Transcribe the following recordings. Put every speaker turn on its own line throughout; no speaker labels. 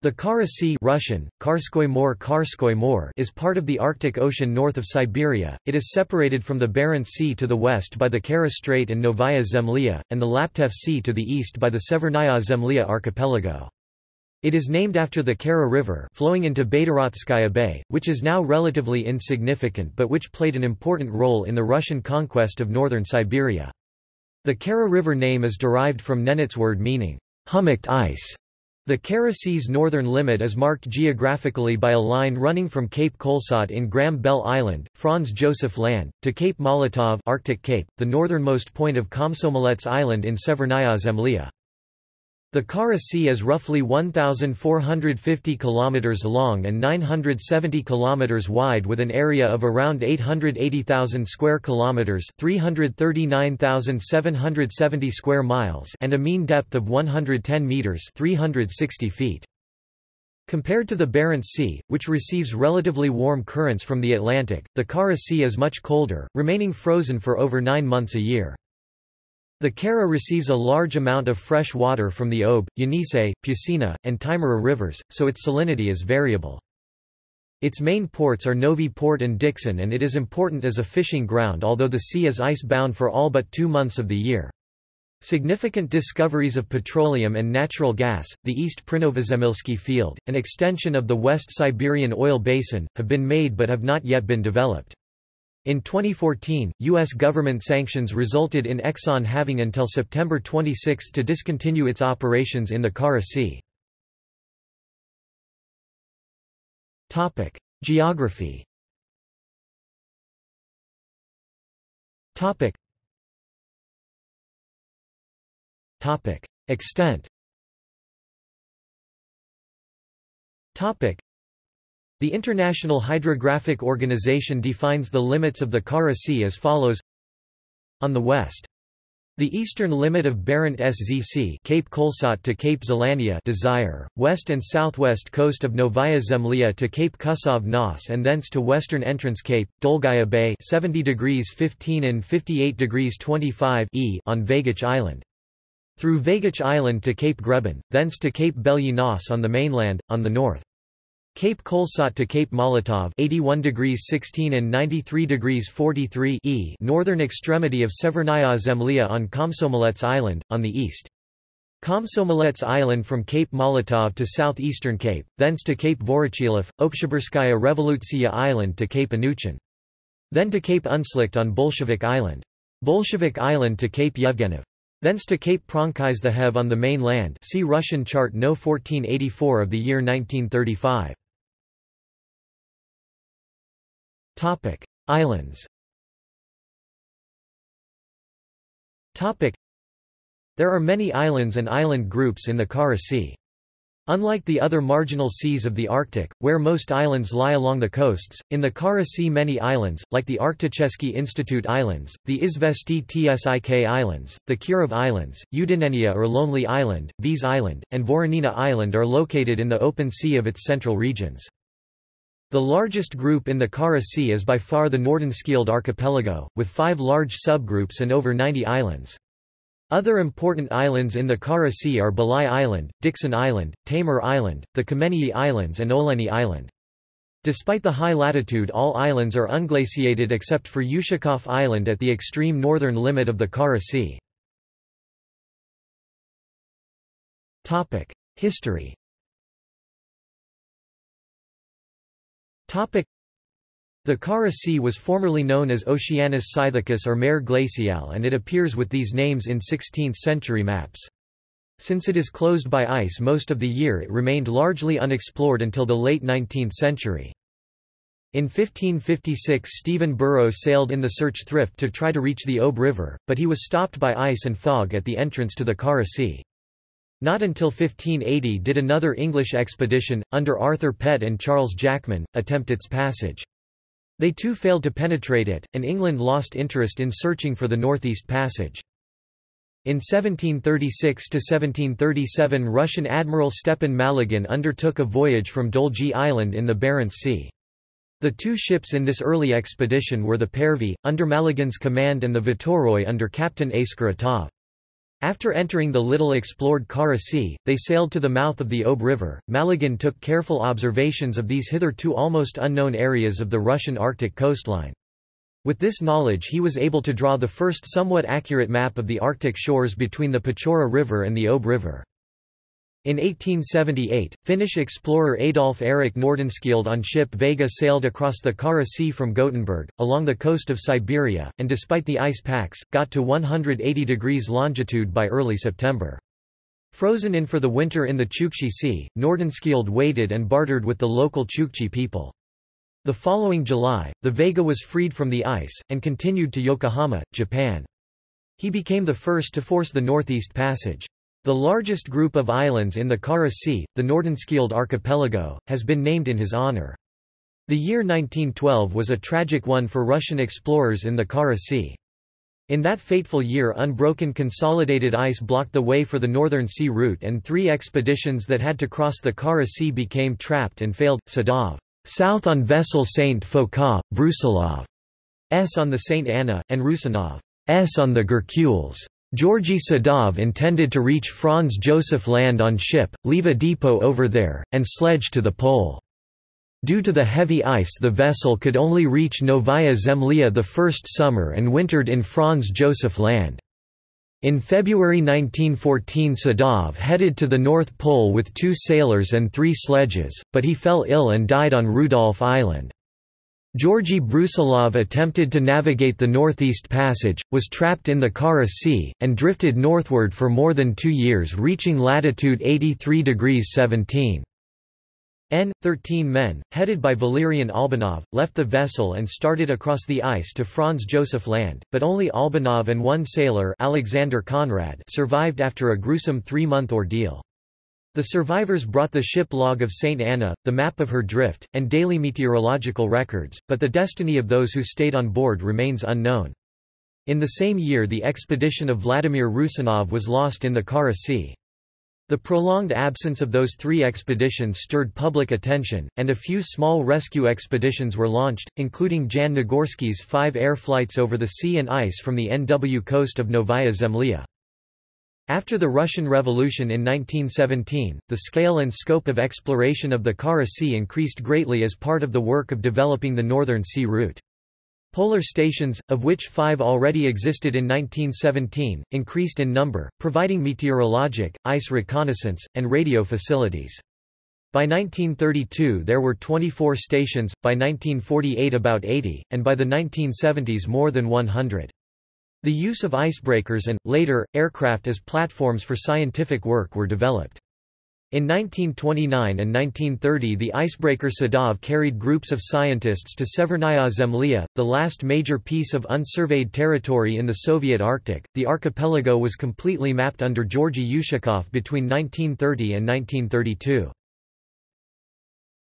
The Kara Sea Russian, Karskoye more Karskoye more is part of the Arctic Ocean north of Siberia. It is separated from the Barents Sea to the west by the Kara Strait and Novaya Zemlya, and the Laptev Sea to the east by the Severnaya Zemlya archipelago. It is named after the Kara River flowing into Baydaratskaya Bay, which is now relatively insignificant but which played an important role in the Russian conquest of northern Siberia. The Kara River name is derived from Nenets word meaning, hummocked ice. The Kara Sea's northern limit is marked geographically by a line running from Cape Kohlsaat in Graham Bell Island, Franz Josef Land, to Cape Molotov Arctic Cape, the northernmost point of Komsomolets Island in Severnaya Zemlya. The Kara Sea is roughly 1,450 km long and 970 km wide with an area of around 880,000 square kilometers 339,770 square miles and a mean depth of 110 meters 360 feet. Compared to the Barents Sea, which receives relatively warm currents from the Atlantic, the Kara Sea is much colder, remaining frozen for over nine months a year. The Kara receives a large amount of fresh water from the Ob, Yenisei, Pyasina, and Taymyra rivers, so its salinity is variable. Its main ports are Novy Port and Dixon and it is important as a fishing ground although the sea is ice-bound for all but two months of the year. Significant discoveries of petroleum and natural gas, the East Prinovozemelsky field, an extension of the West Siberian oil basin, have been made but have not yet been developed. In 2014, U.S. government sanctions resulted in Exxon having until September 26 to discontinue its operations in the Kara Sea. Geography Extent the International Hydrographic Organization defines the limits of the Kara Sea as follows On the west. The eastern limit of Barent SZC Cape Kohlsaat to Cape Zhelaniya desire, west and southwest coast of Novaya Zemlya to Cape Kusov Nos and thence to western entrance Cape, Dolgaya Bay 70 degrees 15 and 58 degrees 25 e on Vaygach Island. Through Vaygach Island to Cape Greben, thence to Cape Belyi Nos on the mainland, on the north. Cape Kohlsaat to Cape Molotov 81 degrees 16 and 93 degrees 43 e northern extremity of Severnaya Zemlya on Komsomolets Island, on the east. Komsomolets Island from Cape Molotov to southeastern Cape, thence to Cape Voroshilov, Oktyabrskaya Revolutsiya Island to Cape Anuchin. Then to Cape Unslicht on Bolshevik Island. Bolshevik Island to Cape Yevgenov. Thence to Cape Pronchisthehev on the main land see Russian chart No 1484 of the year 1935. Topic: Islands. Topic: There are many islands and island groups in the Kara Sea. Unlike the other marginal seas of the Arctic, where most islands lie along the coasts, in the Kara Sea many islands, like the Arkticheski Institute Islands, the Izvestiy TSIK Islands, the Kirov Islands, Uedineniya or Lonely Island, Vize Island, and Voronina Island are located in the open sea of its central regions. The largest group in the Kara Sea is by far the Nordenskjöld archipelago, with five large subgroups and over 90 islands. Other important islands in the Kara Sea are Bely Island, Dixon Island, Taymyr Island, the Kamenyi Islands and Oleni Island. Despite the high latitude all islands are unglaciated except for Ushakov Island at the extreme northern limit of the Kara Sea. History The Kara Sea was formerly known as Oceanus Scythicus or Mare Glaciale and it appears with these names in 16th-century maps. Since it is closed by ice most of the year it remained largely unexplored until the late 19th century. In 1556 Stephen Borough sailed in the Search Thrift to try to reach the Ob River, but he was stopped by ice and fog at the entrance to the Kara Sea. Not until 1580 did another English expedition, under Arthur Pett and Charles Jackman, attempt its passage. They too failed to penetrate it, and England lost interest in searching for the Northeast Passage. In 1736–1737 Russian Admiral Stepan Malygin undertook a voyage from Dolgi Island in the Barents Sea. The two ships in this early expedition were the Pervy, under Malygin's command and the Vtoroy under Captain A. After entering the little explored Kara Sea, they sailed to the mouth of the Ob River. Malygin took careful observations of these hitherto almost unknown areas of the Russian Arctic coastline. With this knowledge he was able to draw the first somewhat accurate map of the Arctic shores between the Pechora River and the Ob River. In 1878, Finnish explorer Adolf Erik Nordenskjöld on ship Vega sailed across the Kara Sea from Gothenburg, along the coast of Siberia, and despite the ice packs, got to 180 degrees longitude by early September. Frozen in for the winter in the Chukchi Sea, Nordenskjöld waited and bartered with the local Chukchi people. The following July, the Vega was freed from the ice, and continued to Yokohama, Japan. He became the first to force the Northeast Passage. The largest group of islands in the Kara Sea, the Nordenskjöld Archipelago, has been named in his honor. The year 1912 was a tragic one for Russian explorers in the Kara Sea. In that fateful year unbroken consolidated ice blocked the way for the Northern Sea route and three expeditions that had to cross the Kara Sea became trapped and failed. Sedov, south on vessel Saint Foka, Brusilov, S on the Saint Anna, and Rusanov, S on the Ghercules. Georgy Sedov intended to reach Franz Josef Land on ship, leave a depot over there, and sledge to the pole. Due to the heavy ice the vessel could only reach Novaya Zemlya the first summer and wintered in Franz Josef Land. In February 1914 Sadov headed to the North Pole with two sailors and three sledges, but he fell ill and died on Rudolph Island. Georgy Brusilov attempted to navigate the Northeast Passage, was trapped in the Kara Sea, and drifted northward for more than two years reaching latitude 83 degrees 17. N. 13 men, headed by Valerian Albanov, left the vessel and started across the ice to Franz Josef Land, but only Albanov and one sailor Alexander Konrad survived after a gruesome three-month ordeal. The survivors brought the ship log of St. Anna, the map of her drift, and daily meteorological records, but the destiny of those who stayed on board remains unknown. In the same year the expedition of Vladimir Rusanov was lost in the Kara Sea. The prolonged absence of those three expeditions stirred public attention, and a few small rescue expeditions were launched, including Jan Nagorsky's five air flights over the sea and ice from the NW coast of Novaya Zemlya. After the Russian Revolution in 1917, the scale and scope of exploration of the Kara Sea increased greatly as part of the work of developing the Northern Sea route. Polar stations, of which five already existed in 1917, increased in number, providing meteorologic, ice reconnaissance, and radio facilities. By 1932 there were 24 stations, by 1948 about 80, and by the 1970s more than 100. The use of icebreakers and, later, aircraft as platforms for scientific work were developed. In 1929 and 1930 the icebreaker Sedov carried groups of scientists to Severnaya Zemlya, the last major piece of unsurveyed territory in the Soviet Arctic. The archipelago was completely mapped under Georgy Ushakov between 1930 and 1932.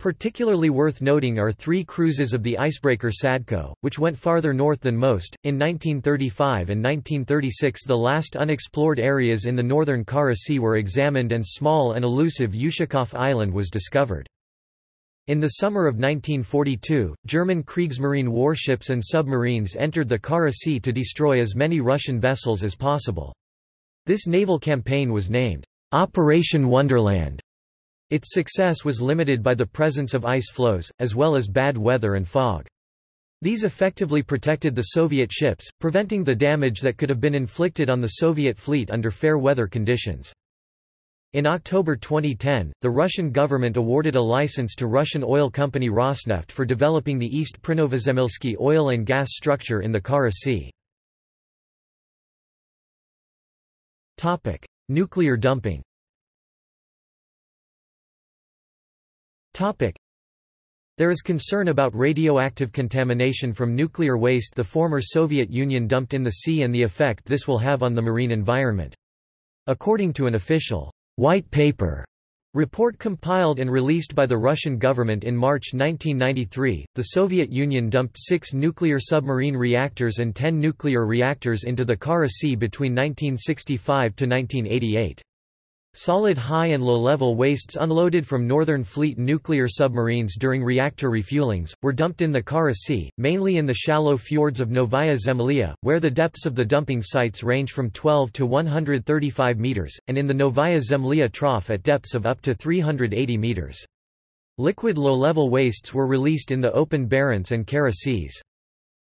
Particularly worth noting are three cruises of the icebreaker Sadko, which went farther north than most. In 1935 and 1936, the last unexplored areas in the northern Kara Sea were examined and small and elusive Ushakov Island was discovered. In the summer of 1942, German Kriegsmarine warships and submarines entered the Kara Sea to destroy as many Russian vessels as possible. This naval campaign was named Operation Wonderland. Its success was limited by the presence of ice floes, as well as bad weather and fog. These effectively protected the Soviet ships, preventing the damage that could have been inflicted on the Soviet fleet under fair weather conditions. In October 2010, the Russian government awarded a license to Russian oil company Rosneft for developing the East Prinovozemelsky oil and gas structure in the Kara Sea. Nuclear dumping There is concern about radioactive contamination from nuclear waste the former Soviet Union dumped in the sea and the effect this will have on the marine environment. According to an official white paper report compiled and released by the Russian government in March 1993, the Soviet Union dumped six nuclear submarine reactors and ten nuclear reactors into the Kara Sea between 1965 to 1988. Solid high and low-level wastes unloaded from Northern Fleet nuclear submarines during reactor refuelings, were dumped in the Kara Sea, mainly in the shallow fjords of Novaya Zemlya, where the depths of the dumping sites range from 12 to 135 meters, and in the Novaya Zemlya trough at depths of up to 380 meters. Liquid low-level wastes were released in the open Barents and Kara Seas.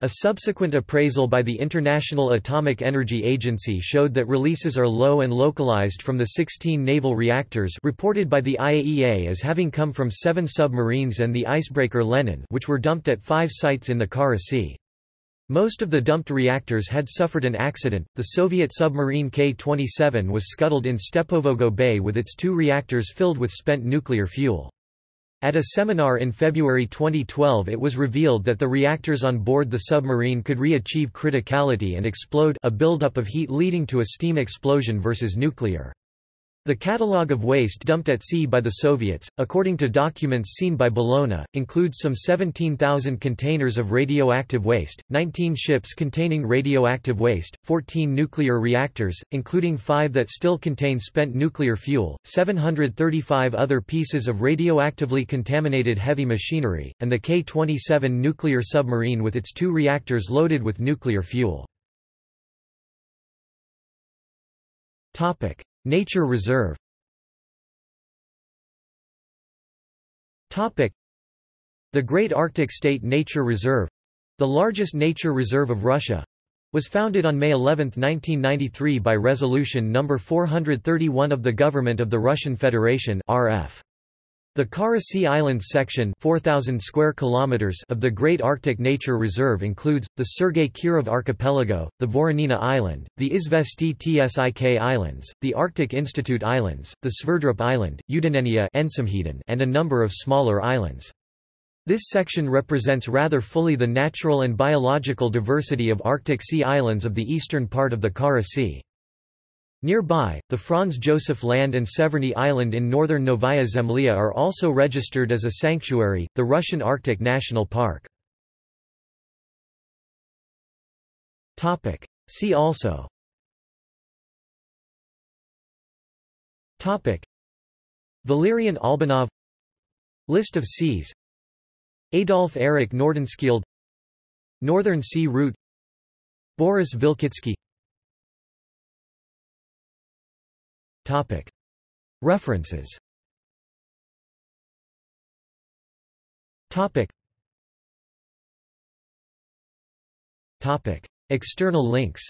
A subsequent appraisal by the International Atomic Energy Agency showed that releases are low and localized from the 16 naval reactors reported by the IAEA as having come from seven submarines and the icebreaker Lenin which were dumped at five sites in the Kara Sea. Most of the dumped reactors had suffered an accident. The Soviet submarine K-27 was scuttled in Stepovogo Bay with its two reactors filled with spent nuclear fuel. At a seminar in February 2012 it was revealed that the reactors on board the submarine could re-achieve criticality and explode a buildup of heat leading to a steam explosion versus nuclear. The catalogue of waste dumped at sea by the Soviets, according to documents seen by Bellona, includes some 17,000 containers of radioactive waste, 19 ships containing radioactive waste, 14 nuclear reactors, including five that still contain spent nuclear fuel, 735 other pieces of radioactively contaminated heavy machinery, and the K-27 nuclear submarine with its two reactors loaded with nuclear fuel. Nature reserve The Great Arctic State Nature Reserve—the largest nature reserve of Russia, was founded on May 11, 1993 by Resolution No. 431 of the Government of the Russian Federation RF. The Kara Sea Islands section 4,000 square kilometers of the Great Arctic Nature Reserve includes, the Sergei Kirov Archipelago, the Voronina Island, the Izvestiy TSIK Islands, the Arctic Institute Islands, the Sverdrup Island, Uedineniya and a number of smaller islands. This section represents rather fully the natural and biological diversity of Arctic sea islands of the eastern part of the Kara Sea. Nearby, the Franz Josef Land and Severny Island in northern Novaya Zemlya are also registered as a sanctuary, the Russian Arctic National Park. See also. Valerian Albanov List of seas. Adolf Erik Nordenskjöld Northern Sea Route. Boris Vilkitsky References. External links.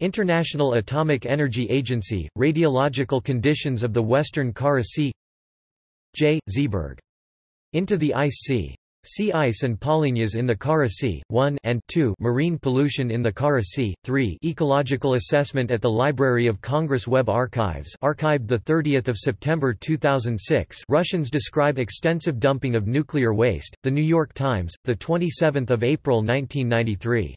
International Atomic Energy Agency, Radiological Conditions of the Western Kara Sea. J. Zeeberg. Into the Ice Sea. Sea ice and polynyas in the Kara Sea, 1 and 2 Marine pollution in the Kara Sea, 3 Ecological assessment at the Library of Congress Web Archives archived 30 September 2006 Russians describe extensive dumping of nuclear waste, The New York Times, 27 April 1993